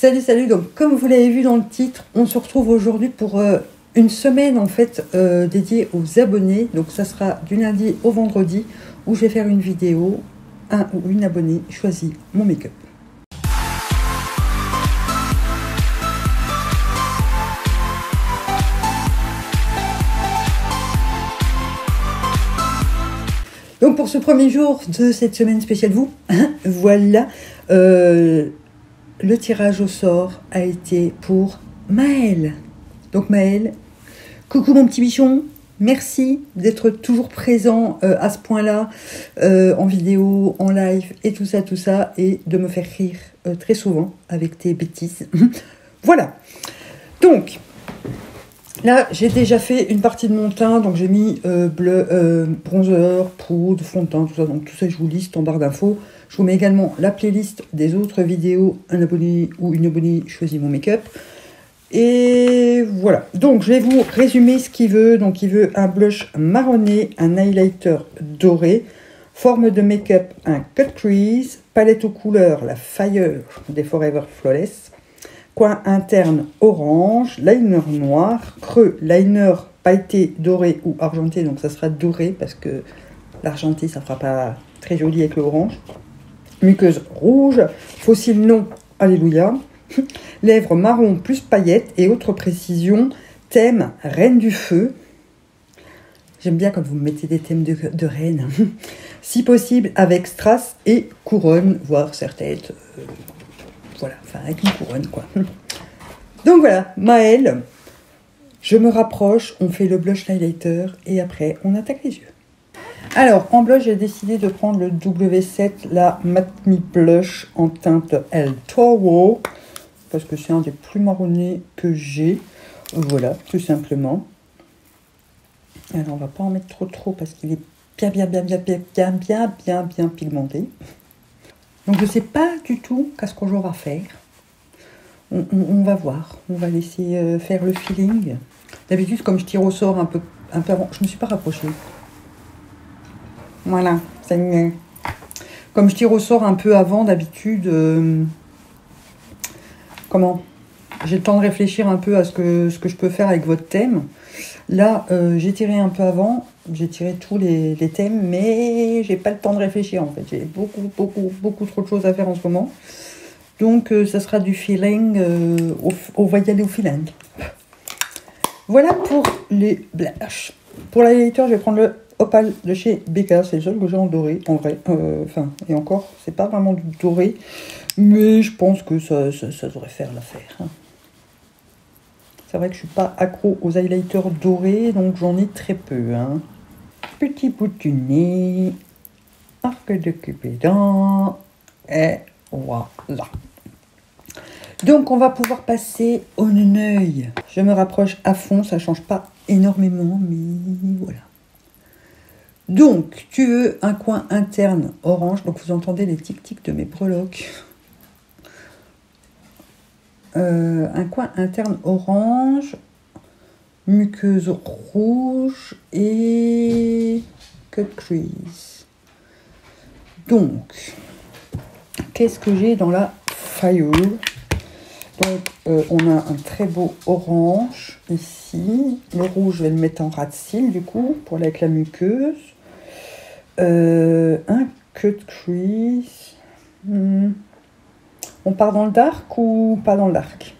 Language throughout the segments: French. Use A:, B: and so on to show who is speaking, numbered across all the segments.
A: Salut, salut. Donc, comme vous l'avez vu dans le titre, on se retrouve aujourd'hui pour euh, une semaine en fait euh, dédiée aux abonnés. Donc, ça sera du lundi au vendredi où je vais faire une vidéo. Un ou une abonnée choisit mon make-up. Donc pour ce premier jour de cette semaine spéciale vous, voilà, euh, le tirage au sort a été pour Maël. Donc Maël, coucou mon petit bichon, merci d'être toujours présent euh, à ce point-là, euh, en vidéo, en live et tout ça, tout ça, et de me faire rire très souvent avec tes bêtises. voilà. Donc, Là, j'ai déjà fait une partie de mon teint, donc j'ai mis euh, bleu, euh, bronzer, poudre, fond de teint, tout ça. Donc tout ça, je vous liste en barre d'infos. Je vous mets également la playlist des autres vidéos, un abonné ou une abonnée choisit mon make-up. Et voilà. Donc je vais vous résumer ce qu'il veut. Donc il veut un blush marronné, un highlighter doré, forme de make-up, un cut crease, palette aux couleurs, la Fire des Forever Flawless coin interne orange, liner noir, creux, liner pailleté doré ou argenté, donc ça sera doré parce que l'argenté ça fera pas très joli avec l'orange. Muqueuse rouge, fossile non, alléluia. Lèvres marron plus paillettes et autres précisions, thème reine du feu. J'aime bien quand vous mettez des thèmes de, reine. si possible avec strass et couronne, voire serre-tête. Euh, voilà, enfin avec une couronne quoi. Donc voilà, Maëlle, je me rapproche, on fait le blush highlighter et après on attaque les yeux. Alors, en blush, j'ai décidé de prendre le W7, la Matte Me Blush en teinte El Toro, parce que c'est un des plus marronnés que j'ai. Voilà, tout simplement. Alors, on va pas en mettre trop trop parce qu'il est bien, bien, bien, bien, bien, bien, bien, bien, pigmenté. Donc je ne sais pas du tout qu'est-ce qu'on aura à faire. On, va voir. On va laisser euh, faire le feeling. D'habitude, comme je tire au sort un peu, un peu avant, je ne me suis pas rapprochée. Voilà. Comme je tire au sort un peu avant, d'habitude, euh, comment? J'ai le temps de réfléchir un peu à ce que, ce que je peux faire avec votre thème. Là, euh, j'ai tiré un peu avant, j'ai tiré tous les, thèmes, mais j'ai pas le temps de réfléchir en fait. J'ai beaucoup, beaucoup, beaucoup trop de choses à faire en ce moment. Donc, euh, ça sera du feeling, on va y aller au feeling. Voilà pour les blushs. Pour la je vais prendre le Opal de chez Becca. C'est le seul que j'ai en doré, en vrai. Enfin, et encore, c'est pas vraiment du doré, mais je pense que ça, ça, devrait faire l'affaire. Hein. C'est vrai que je suis pas accro aux highlighters dorés, donc j'en ai très peu. Hein. Petit bout du nez, arc de cupidon, et voilà. Donc on va pouvoir passer au œil. Je me rapproche à fond, ça change pas énormément, mais voilà. Donc, tu veux un coin interne orange, donc vous entendez les tic-tic de mes breloques. Euh, un coin interne orange, muqueuse rouge et cut crease. Donc, qu'est-ce que j'ai dans la faille Donc, euh, on a un très beau orange ici. Le rouge, je vais le mettre en ras de cils, du coup, pour avec la muqueuse. Euh, un cut crease. Hmm. On part dans le dark ou pas dans le dark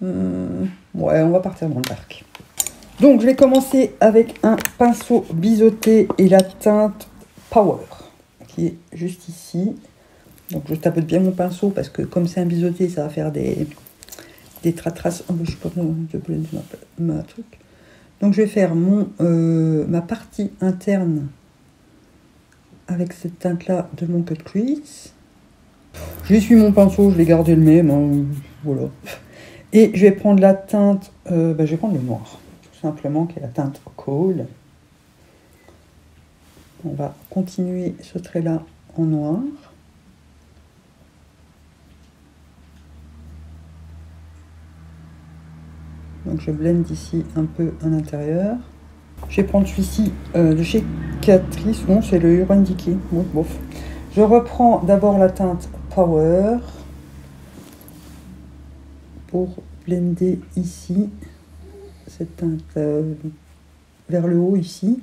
A: hmm, Ouais, on va partir dans le dark. Donc, je vais commencer avec un pinceau biseauté et la teinte Power, qui est juste ici. Donc, je tapote bien mon pinceau parce que comme c'est un biseauté, ça va faire des, des traces. Oh, je sais pas ma, ma truc. Donc, je vais faire euh, ma partie interne avec cette teinte-là de mon cut crease. suis mon pinceau, je vais garder le même, hein, voilà. Et je vais prendre la teinte, euh, ben, je vais prendre le noir, tout simplement, qui est la teinte Coal. On va continuer ce trait-là en noir. Donc je blende ici un peu à l'intérieur. Je vais prendre celui-ci euh, de chez Catrice. Bon, c'est le Urban Decay. Bon. Je reprends d'abord la teinte Power pour blender ici cette teinte euh, vers le haut ici.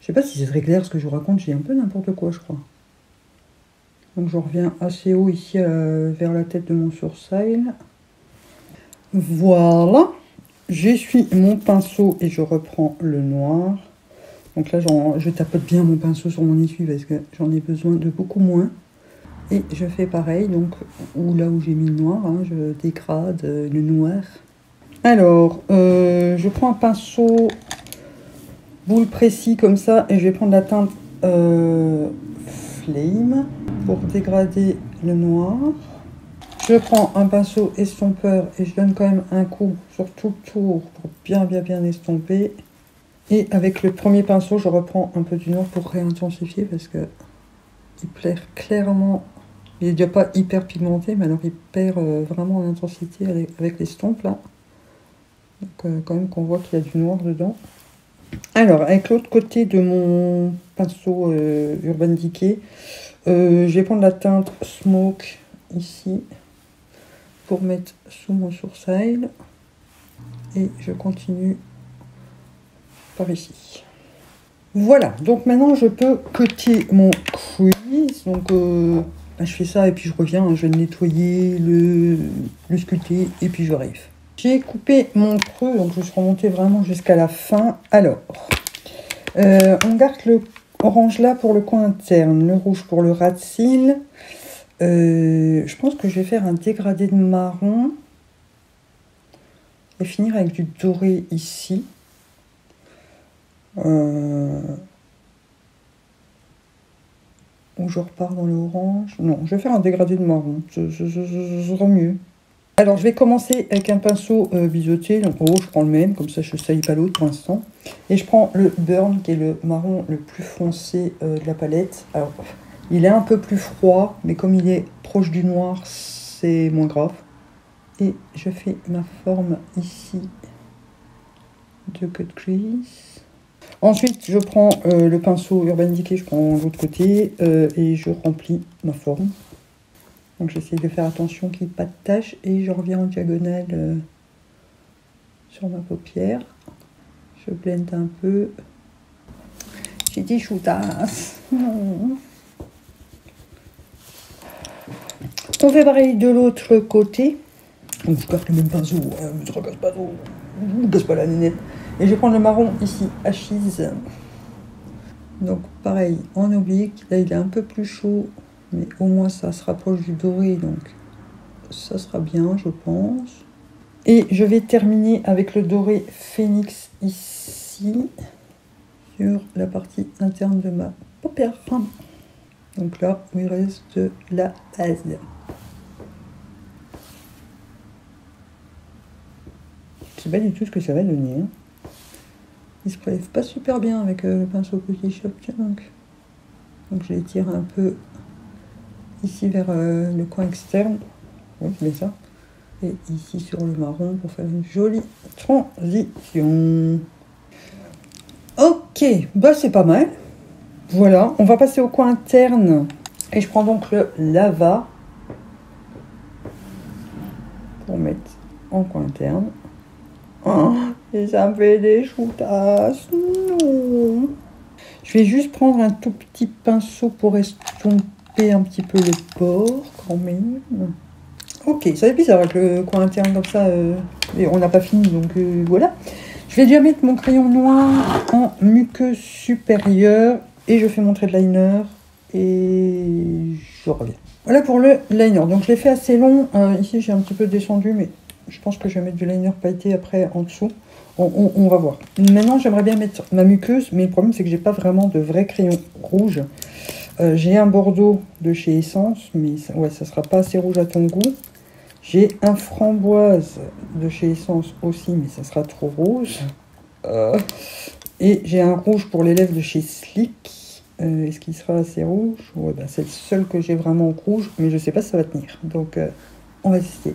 A: Je sais pas si c'est très clair ce que je vous raconte, j'ai un peu n'importe quoi je crois. Donc je reviens assez haut ici euh, vers la tête de mon sourcil. Voilà. J'essuie mon pinceau et je reprends le noir. Donc là, je tapote bien mon pinceau sur mon essuie parce que j'en ai besoin de beaucoup moins. Et je fais pareil, donc où là où j'ai mis le noir, hein, je dégrade le noir. Alors, euh, je prends un pinceau boule précis comme ça et je vais prendre la teinte euh, Flame pour dégrader le noir. Je prends un pinceau estompeur et je donne quand même un coup sur tout le tour pour bien bien bien estomper. Et avec le premier pinceau, je reprends un peu du noir pour réintensifier parce que il plaire clairement. Il n'est déjà pas hyper pigmenté, mais alors il perd euh, vraiment en intensité avec, l'estompe là. Donc euh, quand même qu'on voit qu'il y a du noir dedans. Alors, avec l'autre côté de mon pinceau euh, Urban Decay, je vais prendre la teinte Smoke ici pour mettre sous mon sourcil. Et je continue par ici. Voilà, donc maintenant je peux coter mon crease. Donc euh, ben, je fais ça et puis je reviens, hein. je vais nettoyer, le, le sculpter et puis je arrive. J'ai coupé mon creux, donc je suis remontée vraiment jusqu'à la fin. Alors, euh, on garde le orange là pour le coin interne, le rouge pour le ras de cils. Euh, je pense que je vais faire un dégradé de marron et finir avec du doré ici. Euh, ou je repars dans l'orange. Non, je vais faire un dégradé de marron. Ce sera mieux. Alors, je vais commencer avec un pinceau euh, biseauté. Donc, oh, je prends le même, comme ça je ne salis pas l'autre pour l'instant. Et je prends le Burn, qui est le marron le plus foncé de la palette. Alors, il est un peu plus froid, mais comme il est proche du noir, c'est moins grave. Et je fais ma forme ici de cut crease. Ensuite, je prends euh, le pinceau Urban Decay, je prends l'autre côté euh, et je remplis ma forme. Donc j'essaie de faire attention qu'il n'y ait pas de tache et je reviens en diagonale euh, sur ma paupière. Je blende un peu. J'ai dit choutas. On fait pareil de l'autre côté. Donc je garde le même pinceau, hein, je ne pas casse pas la nénette. Et je vais prendre le marron ici, Achise. Donc pareil, en oblique, là il est un peu plus chaud, mais au moins ça se rapproche du doré, donc ça sera bien, je pense. Et je vais terminer avec le doré phénix ici, sur la partie interne de ma paupière. Donc là, il reste la base. Pas du tout ce que ça va donner. Hein. Il se prélève pas super bien avec euh, le pinceau Cookie Shop. Donc. donc je l'étire un peu ici vers euh, le coin externe. Oui, ça. Et ici sur le marron pour faire une jolie transition. Ok, bah c'est pas mal. Voilà, on va passer au coin interne. Et je prends donc le lava pour mettre en coin interne. Et fait des. Je vais juste prendre un tout petit pinceau pour estomper un petit peu les pores quand même. Ok, ça fait bizarre avec le coin interne comme ça. Euh, on n'a pas fini, donc euh, voilà. Je vais déjà mettre mon crayon noir en muqueuse supérieure et je fais mon trait de liner et je reviens. Voilà pour le liner. Donc je l'ai fait assez long. Euh, ici j'ai un petit peu descendu, mais je pense que je vais mettre du liner pailleté après en dessous. On, va voir. Maintenant, j'aimerais bien mettre ma muqueuse, mais le problème, c'est que j'ai pas vraiment de vrai crayon rouge. Euh, j'ai un bordeaux de chez Essence, mais ça, ouais, ça sera pas assez rouge à ton goût. J'ai un framboise de chez Essence aussi, mais ça sera trop rouge. Euh, et j'ai un rouge pour les lèvres de chez Slick. Euh, est-ce qu'il sera assez rouge? Ouais, bah, C'est le seul que j'ai vraiment rouge, mais je sais pas si ça va tenir. Donc, on va essayer.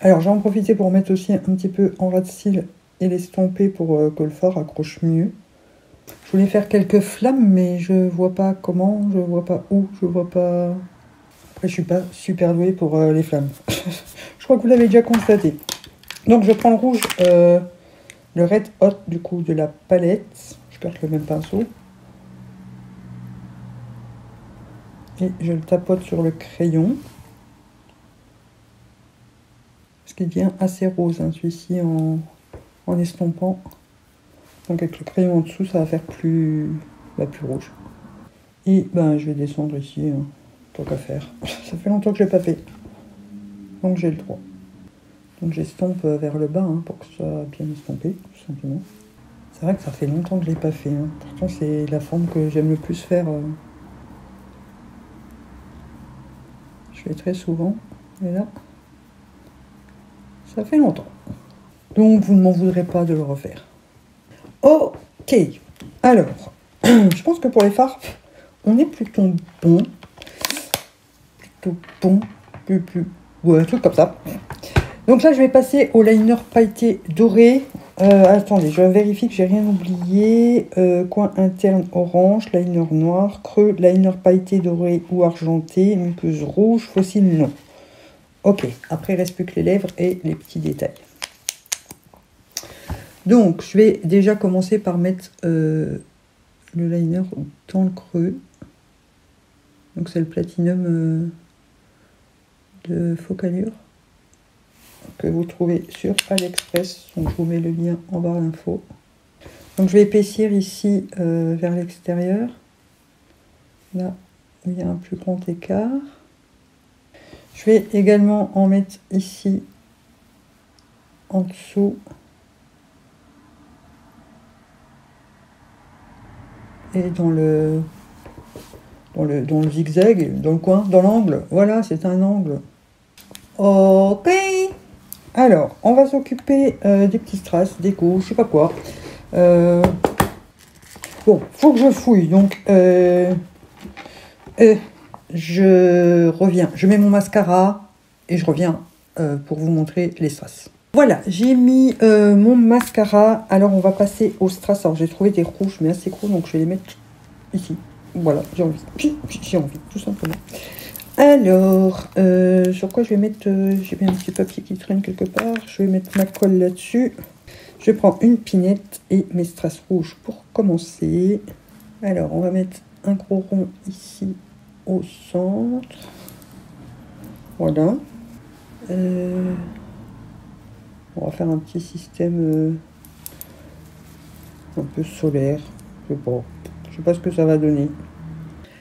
A: Alors, j'en profiter pour mettre aussi un petit peu en ras de cils et l'estomper pour euh, que le fort accroche mieux. Je voulais faire quelques flammes, mais je vois pas comment, je vois pas où, je vois pas... Après, je suis pas super douée pour euh, les flammes. je crois que vous l'avez déjà constaté. Donc, je prends le rouge, euh, le Red Hot, du coup, de la palette. Je perds le même pinceau. Et je le tapote sur le crayon. Ce qui devient assez rose, hein, celui-ci, en, en estompant. Donc, avec le crayon en dessous, ça va faire plus, bah, plus rouge. Et ben, je vais descendre ici. Hein qu'à faire. Ça fait longtemps que je l'ai pas fait. Donc j'ai le droit. Donc j'estompe vers le bas hein, pour que ce soit bien estompé, tout simplement. C'est vrai que ça fait longtemps que je l'ai pas fait. Hein. Pourtant c'est la forme que j'aime le plus faire. Euh. Je fais très souvent. Et là, fait longtemps. Donc vous ne m'en voudrez pas de le refaire. Ok. Alors, je pense que pour les fards, on est plutôt bon tout bon, plus, plus, ouais, un comme ça. Donc là, je vais passer au liner pailleté doré. Euh, attendez, je vérifie que j'ai rien oublié. Euh, coin interne orange, liner noir, creux, liner pailleté doré ou argenté, muqueuse rouge, fossile non. Ok, après il reste plus que les lèvres et les petits détails. Donc, je vais déjà commencer par mettre euh, le liner dans le creux. Donc c'est le platinum de Focalure que vous trouvez sur AliExpress. Donc je vous mets le lien en barre d'infos. Donc je vais épaissir ici euh, vers l'extérieur, là il y a un plus grand écart. Je vais également en mettre ici en dessous. Et dans le, dans le, dans le zigzag, dans le coin, dans l'angle. Voilà, c'est un angle. Ok. Alors, on va s'occuper euh, des petits strass, des coups, je sais pas quoi. Euh, bon, faut que je fouille. Donc, euh, je reviens. Je mets mon mascara et je reviens pour vous montrer les strass. Voilà, j'ai mis mon mascara. Alors, on va passer aux strass. Alors, j'ai trouvé des rouges, mais assez gros, donc je vais les mettre ici. Voilà, j'ai envie. J'ai envie, tout simplement. Alors, euh, sur quoi je vais mettre... Euh, j'ai bien un petit papier qui traîne quelque part. Je vais mettre ma colle là-dessus. Je prends une pinette et mes strass rouges pour commencer. Alors, on va mettre un gros rond ici au centre. Voilà. Euh, on va faire un petit système un peu solaire. Je sais pas. Sais pas ce que ça va donner.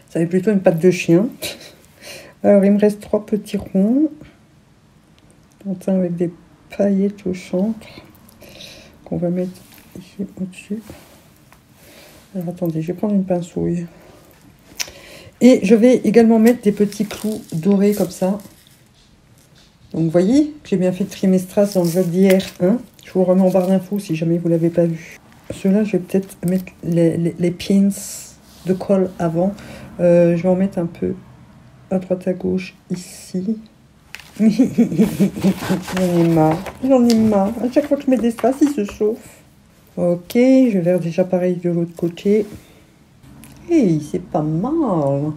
A: Ça être plutôt une patte de chien. Alors, il me reste trois petits ronds. un avec des paillettes au centre qu'on va mettre ici au-dessus. Alors, attendez, je vais prendre une pinceau. Et je vais également mettre des petits clous dorés comme ça. Donc, vous voyez j'ai bien fait trimestras dans le jeu d'hier. Hein je vous remets en barre d'infos si jamais vous ne l'avez pas vu. Ceux-là, je vais peut-être mettre les, pins de colle avant. Euh, je vais en mettre un peu à droite à gauche ici. J'en ai marre, j'en ai marre. À chaque fois que je mets des strass, il se chauffe. Ok, je vais faire déjà pareil de l'autre côté. Hey, c'est pas mal. Alors,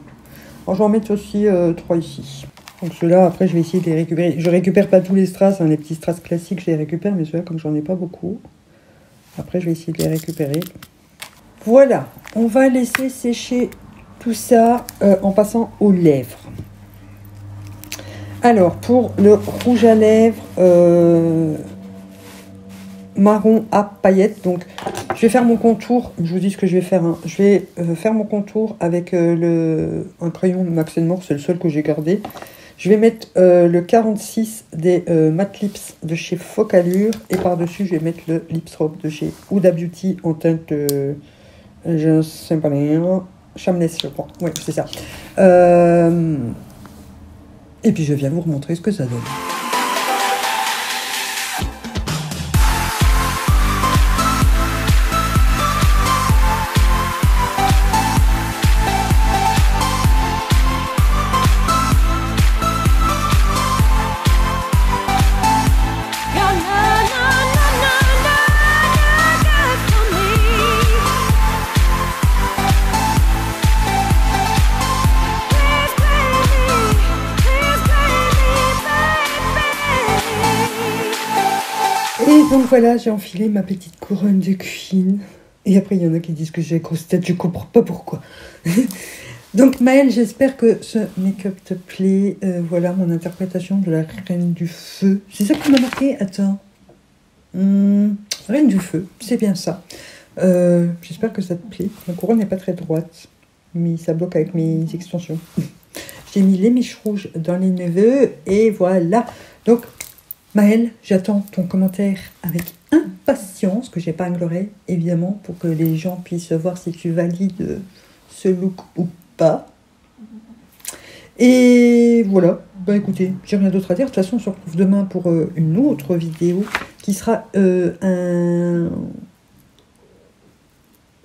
A: je vais en mettre aussi euh, trois ici. Donc ceux-là, après, je vais essayer de les récupérer. Je récupère pas tous les strass, hein, les petits strass classiques, je les récupère, mais ceux-là, comme j'en ai pas beaucoup, après, je vais essayer de les récupérer. Voilà, on va laisser sécher tout ça euh, en passant aux lèvres. Alors, pour le rouge à lèvres euh, marron à paillettes, donc je vais faire mon contour, je vous dis ce que je vais faire, hein. je vais euh, faire mon contour avec le, un crayon Max More, c'est le seul que j'ai gardé. Je vais mettre le 46 des Matte Lips de chez Focalure et par-dessus je vais mettre le Lips de chez Huda Beauty en teinte, je ne sais pas, Chamless, je crois. Oui, c'est ça. Euh, et puis je viens vous remontrer ce que ça donne. Donc voilà, j'ai enfilé ma petite couronne de queen. Et après, il y en a qui disent que j'ai grosse tête, je comprends pas pourquoi. donc Maëlle, j'espère que ce make-up te plaît. Euh, voilà mon interprétation de la Reine du Feu. C'est ça qui m'a marqué Attends. Hmm, reine du Feu, c'est bien ça. Euh, j'espère que ça te plaît. Ma couronne n'est pas très droite, mais ça bloque avec mes extensions. J'ai mis les miches rouges dans les neveux et voilà. Donc, Maëlle, j'attends ton commentaire avec impatience, que j'épinglerai évidemment pour que les gens puissent voir si tu valides ce look ou pas. Et voilà, bah écoutez, j'ai rien d'autre à dire. De toute façon, on se retrouve demain pour euh, une autre vidéo qui sera euh, un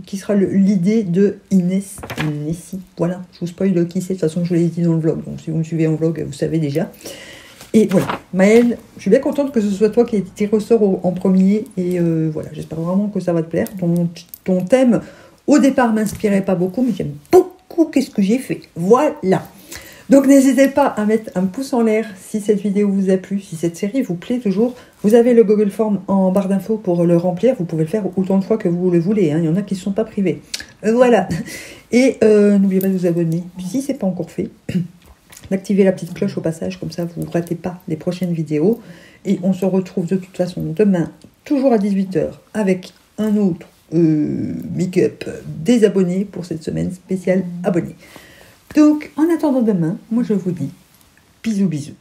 A: qui sera l'idée de Inès Nessie. Voilà, je vous spoil qui c'est, de toute façon je vous l'ai dit dans le vlog, donc si vous me suivez en vlog, vous savez déjà. Et voilà, Maëlle, je suis bien contente que ce soit toi qui ait tiré au sort en premier, et euh, voilà, j'espère vraiment que ça va te plaire. Ton, thème, au départ, m'inspirait pas beaucoup, mais j'aime beaucoup qu'est-ce que j'ai fait. Voilà donc n'hésitez pas à mettre un pouce en l'air si cette vidéo vous a plu, si cette série vous plaît toujours. Vous avez le Google Form en barre d'infos pour le remplir. Vous pouvez le faire autant de fois que vous le voulez. Hein. Il y en a qui ne sont pas privés. Voilà. Et euh, n'oubliez pas de vous abonner si ce n'est pas encore fait. D'activer la petite cloche au passage, comme ça vous ne ratez pas les prochaines vidéos. Et on se retrouve de toute façon demain, toujours à 18h, avec un autre euh, make-up des abonnés pour cette semaine spéciale abonnés. Donc, en attendant demain, moi je vous dis bisous bisous.